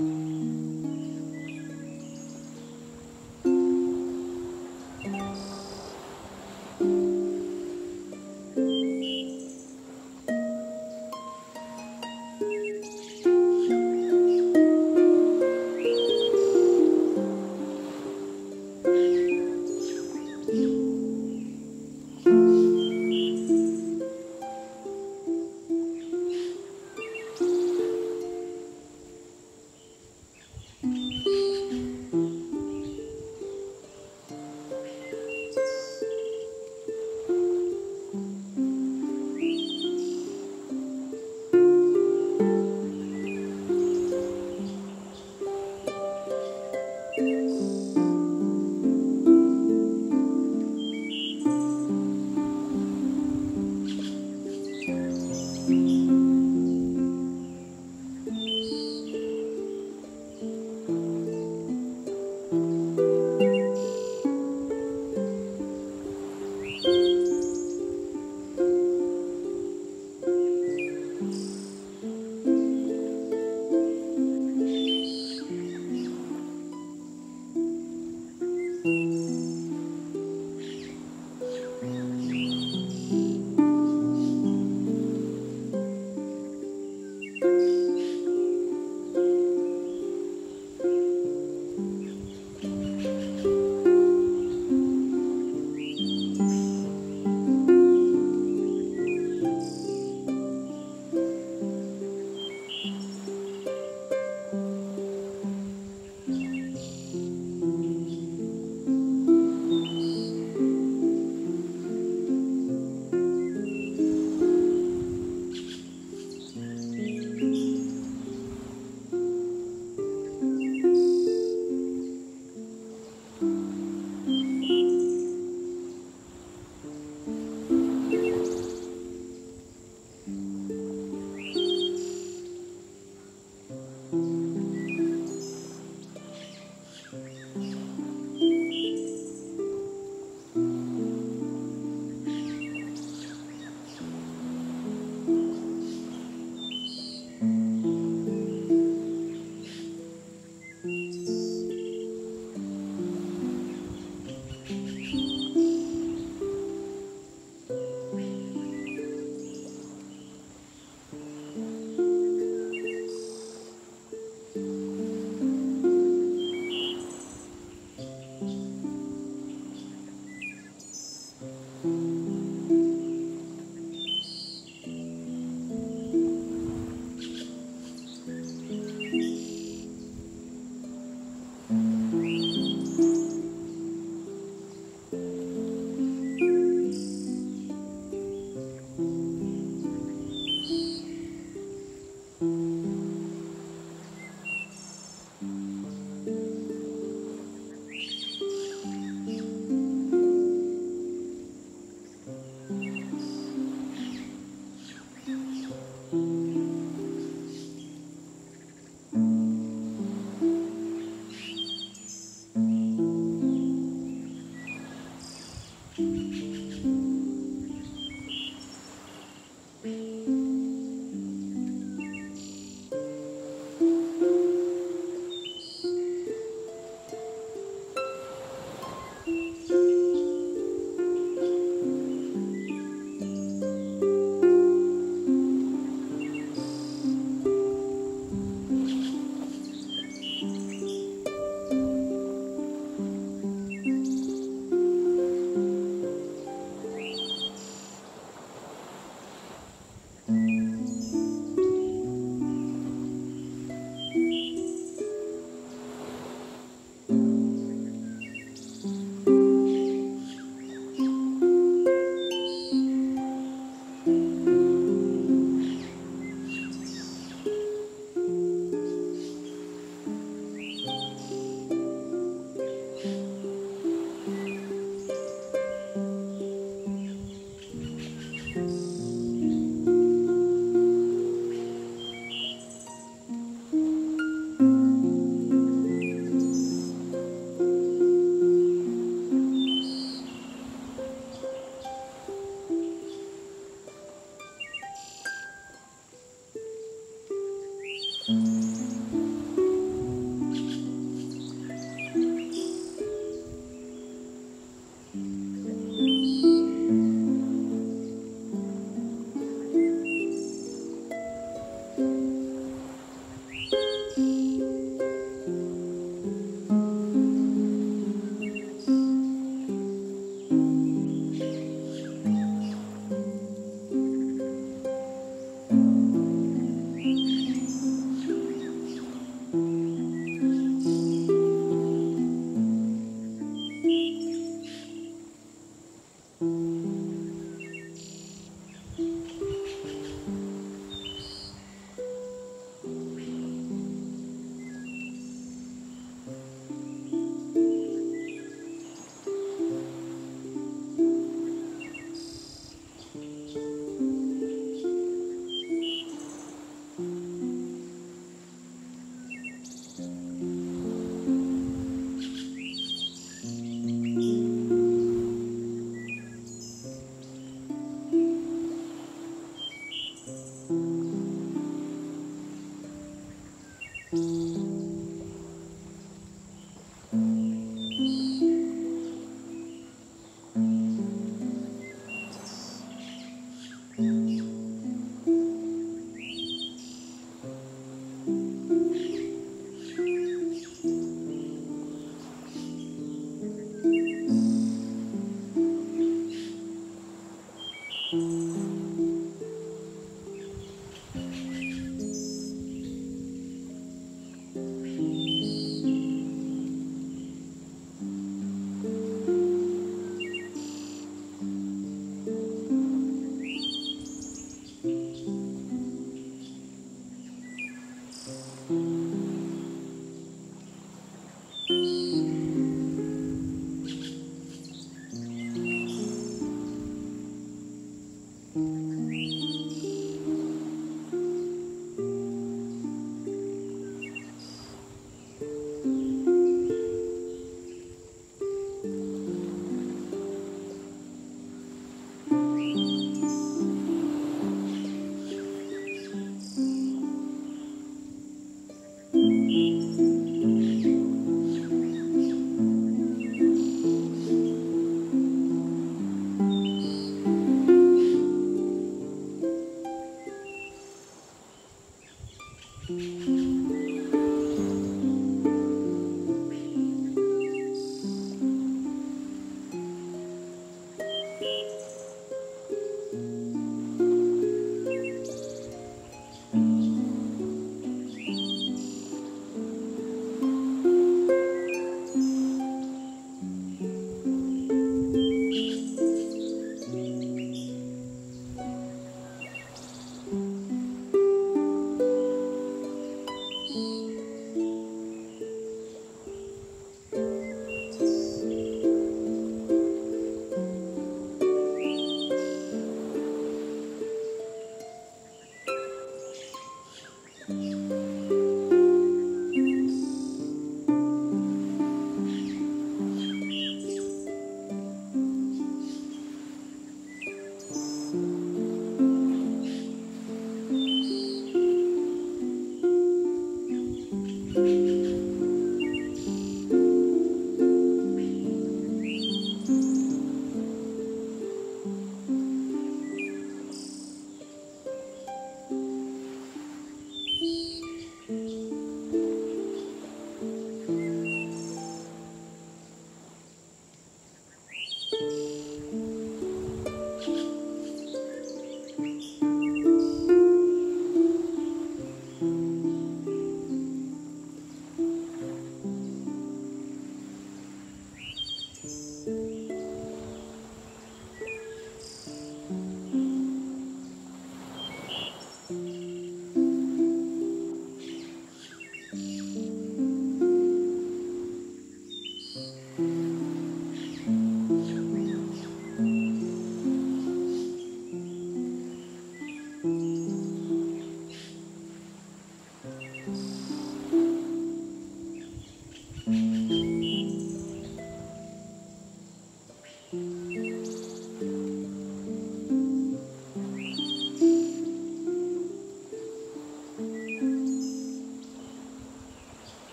Mm-hmm.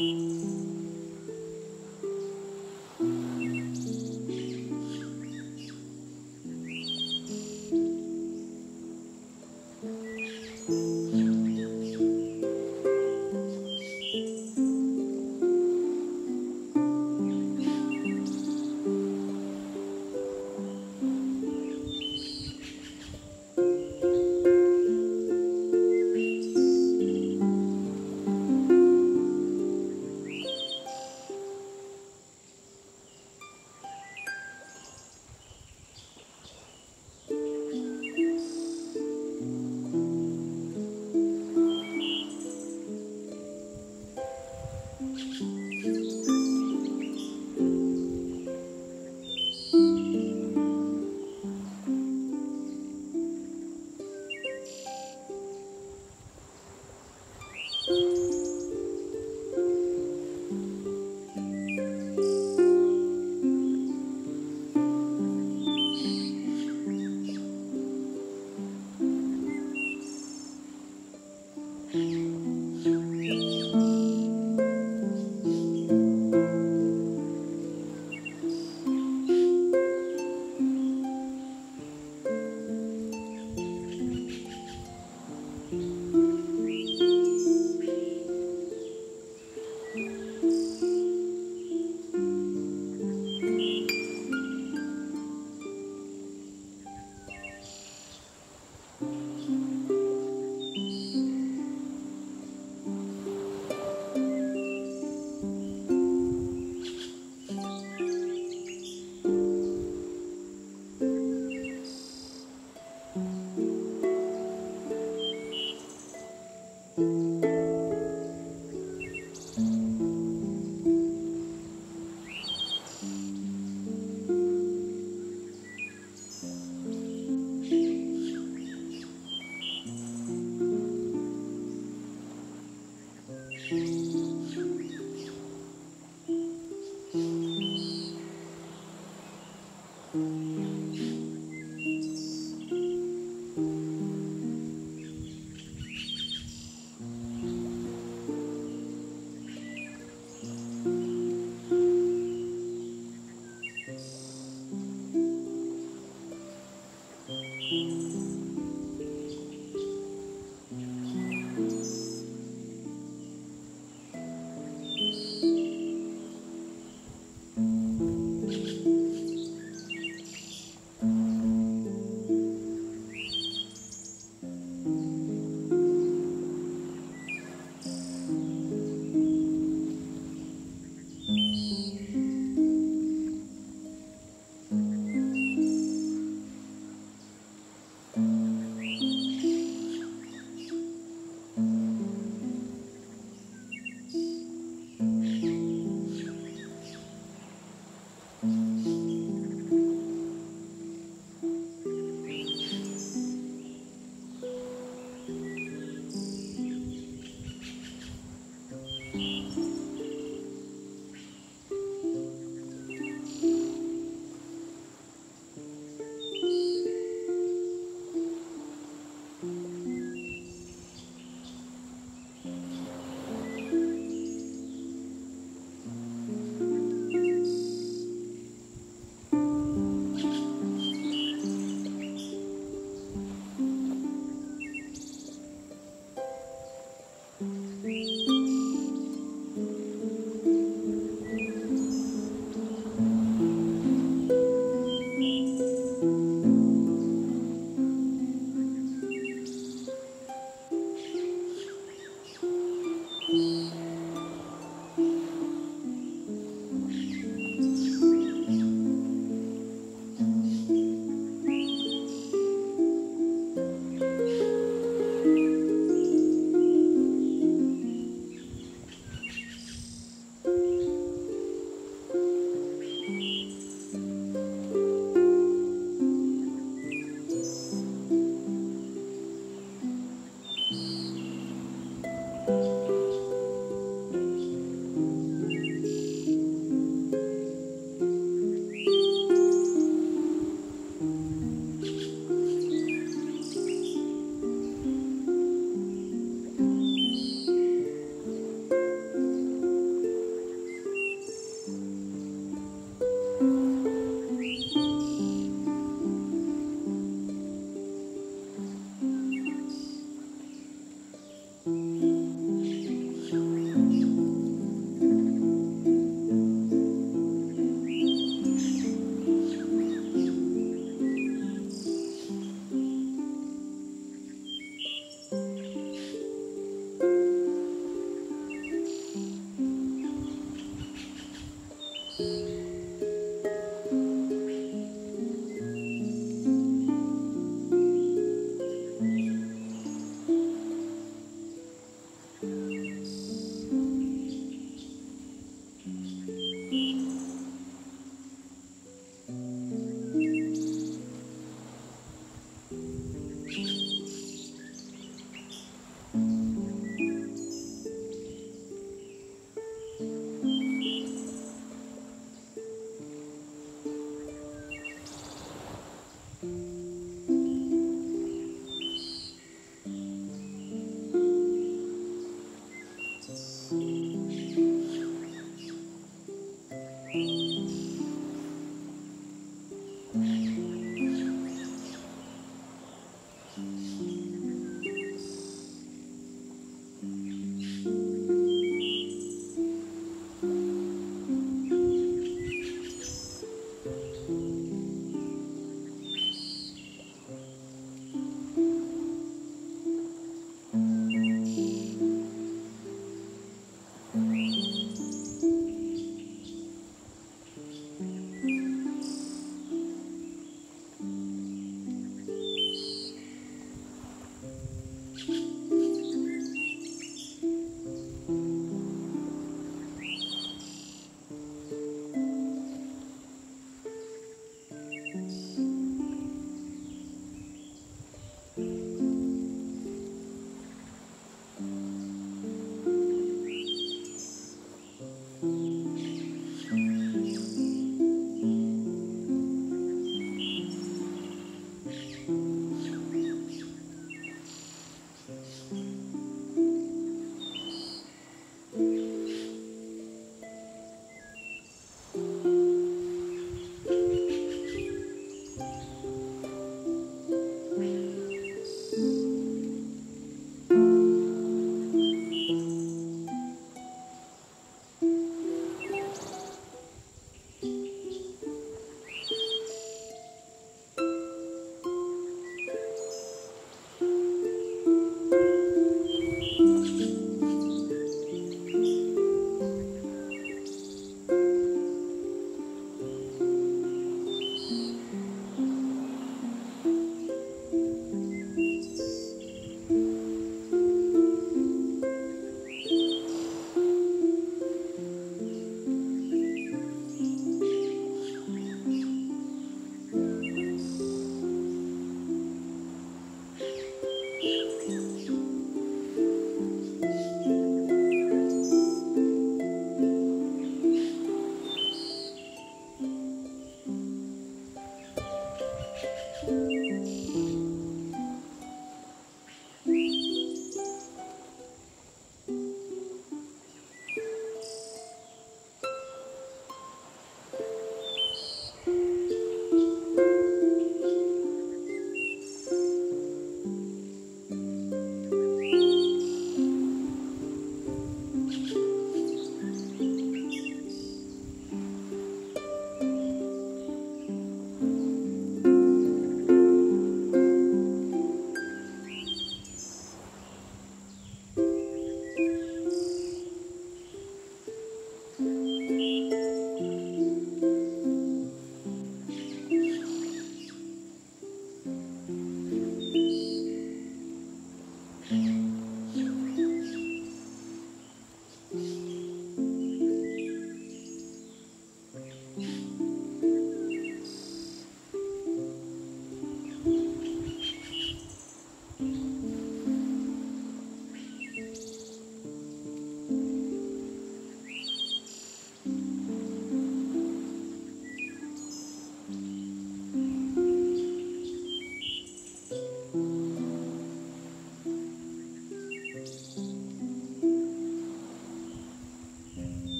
嗯。